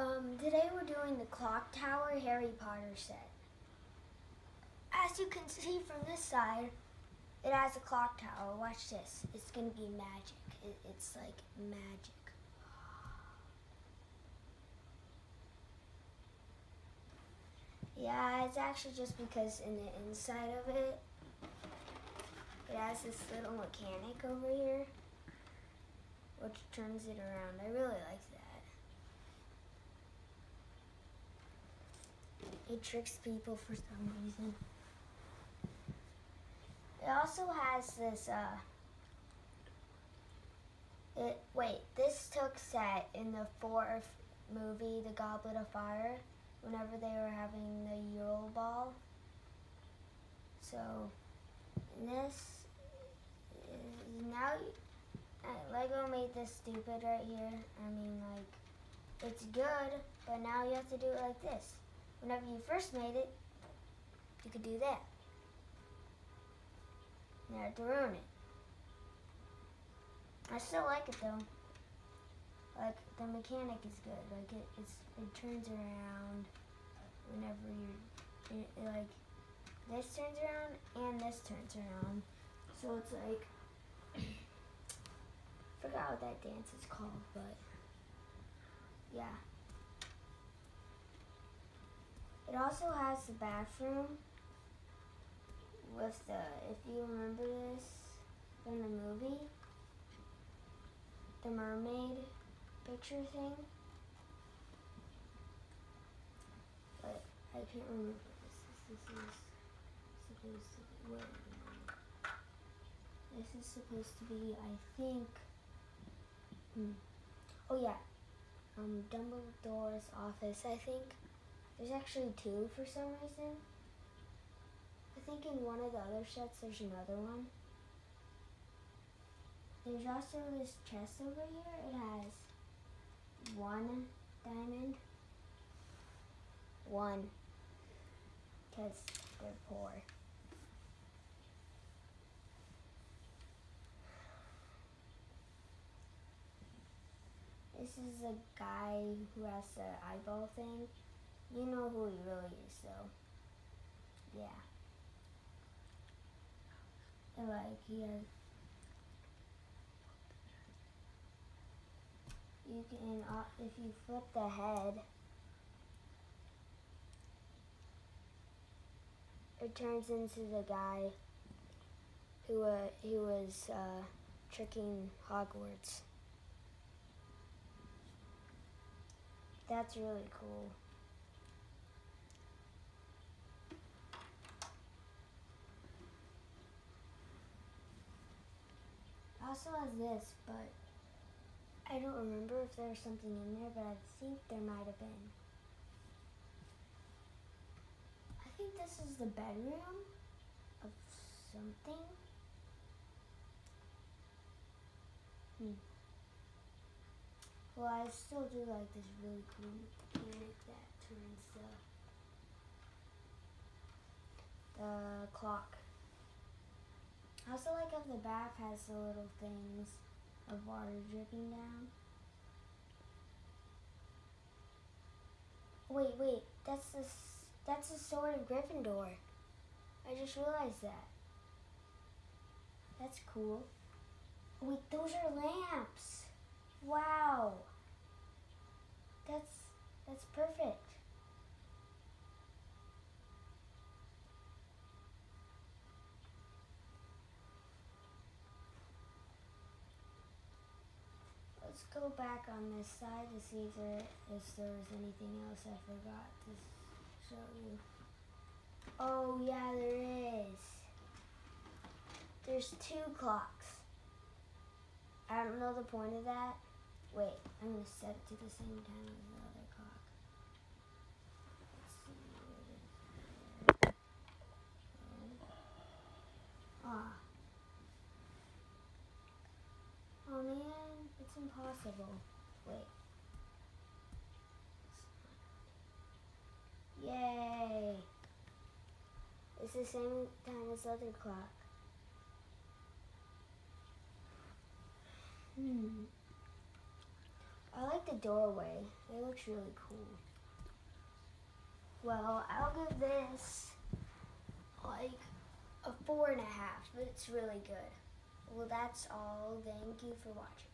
Um, today we're doing the Clock Tower Harry Potter set. As you can see from this side, it has a clock tower. Watch this. It's gonna be magic. It, it's like magic. Yeah, it's actually just because in the inside of it, it has this little mechanic over here, which turns it around. I really like that. It tricks people for some reason. It also has this, uh, it, wait, this took set in the fourth movie, The Goblet of Fire, whenever they were having the Yule Ball. So, this, is now, uh, Lego made this stupid right here. I mean, like, it's good, but now you have to do it like this. Whenever you first made it, you could do that. Now to ruin it. I still like it though. Like the mechanic is good. Like it, it turns around whenever you like this turns around and this turns around. So it's like forgot what that dance is called, but yeah. It also has the bathroom with the, if you remember this from the movie, the mermaid picture thing. But I can't remember this. This, is supposed to be, this is supposed to be, I think, hmm. oh yeah, um, Dumbledore's office, I think. There's actually two for some reason. I think in one of the other sets there's another one. There's also this chest over here. It has one diamond. One. Because they're poor. This is a guy who has the eyeball thing. You know who he really is, though. Yeah like he has you can uh, if you flip the head it turns into the guy who uh, who was uh, tricking Hogwarts. That's really cool. Also has this, but I don't remember if there was something in there, but I think there might have been. I think this is the bedroom of something. Hmm. Well, I still do like this really cool mechanic that turns the, the clock. I also like how the bath has the little things of water dripping down. Wait, wait, that's the that's the sword of Gryffindor. I just realized that. That's cool. Wait, those are lamps. Wow. That's that's perfect. Let's go back on this side to see if there if there was anything else I forgot to show you. Oh yeah, there is. There's two clocks. I don't know the point of that. Wait, I'm gonna set it to the same time as the other clock. Let's see where it is. Ah. Oh man impossible. Wait. Yay! It's the same time as the other clock. Hmm. I like the doorway. It looks really cool. Well, I'll give this like a four and a half, but it's really good. Well, that's all. Thank you for watching.